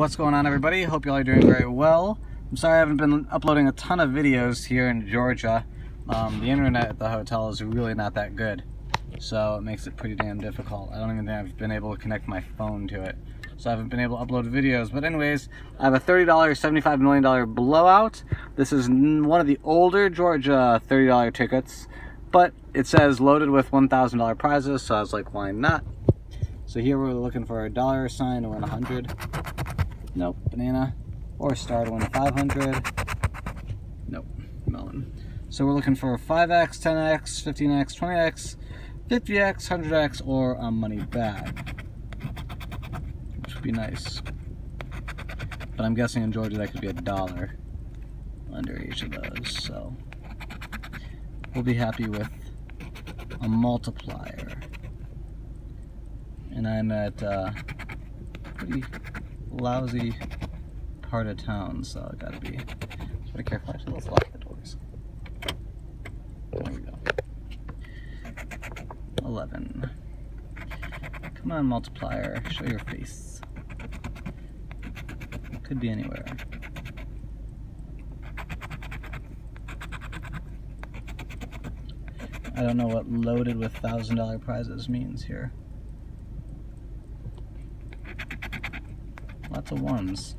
What's going on everybody? Hope y'all are doing very well. I'm sorry I haven't been uploading a ton of videos here in Georgia. Um, the internet at the hotel is really not that good. So it makes it pretty damn difficult. I don't even think I've been able to connect my phone to it. So I haven't been able to upload videos. But anyways, I have a $30 $75 million blowout. This is one of the older Georgia $30 tickets. But it says loaded with $1,000 prizes. So I was like, why not? So here we're looking for a dollar sign win 100. Nope, banana. Or star to 500. Nope, melon. So we're looking for 5x, 10x, 15x, 20x, 50x, 100x, or a money bag. Which would be nice. But I'm guessing in Georgia that could be a dollar under each of those, so we'll be happy with a multiplier. And I'm at uh, pretty lousy part of town, so I gotta be pretty careful. Actually, let's lock the doors. There we go. 11. Come on, multiplier. Show your face. Could be anywhere. I don't know what loaded with $1,000 prizes means here. Of ones.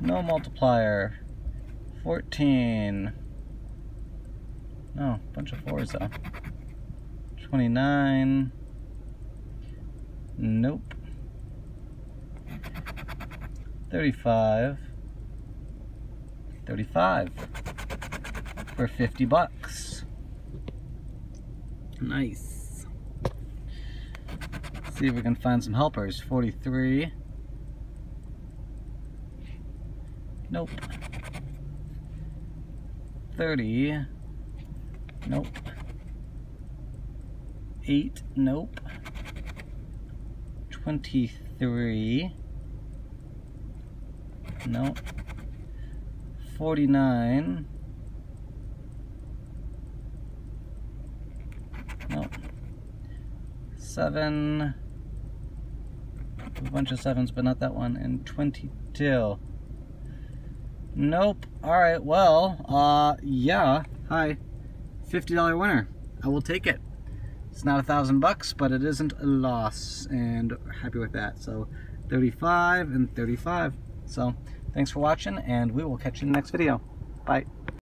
No multiplier. 14. No, bunch of fours though. 29. Nope. 35. 35. For 50 bucks. Nice see if we can find some helpers. 43. Nope. 30. Nope. 8. Nope. 23. Nope. 49. Nope. 7 a bunch of sevens, but not that one, and 22. Nope. Alright, well, uh, yeah. Hi. $50 winner. I will take it. It's not a thousand bucks, but it isn't a loss, and happy with that. So, 35 and 35. So, thanks for watching, and we will catch you in the next video. Bye.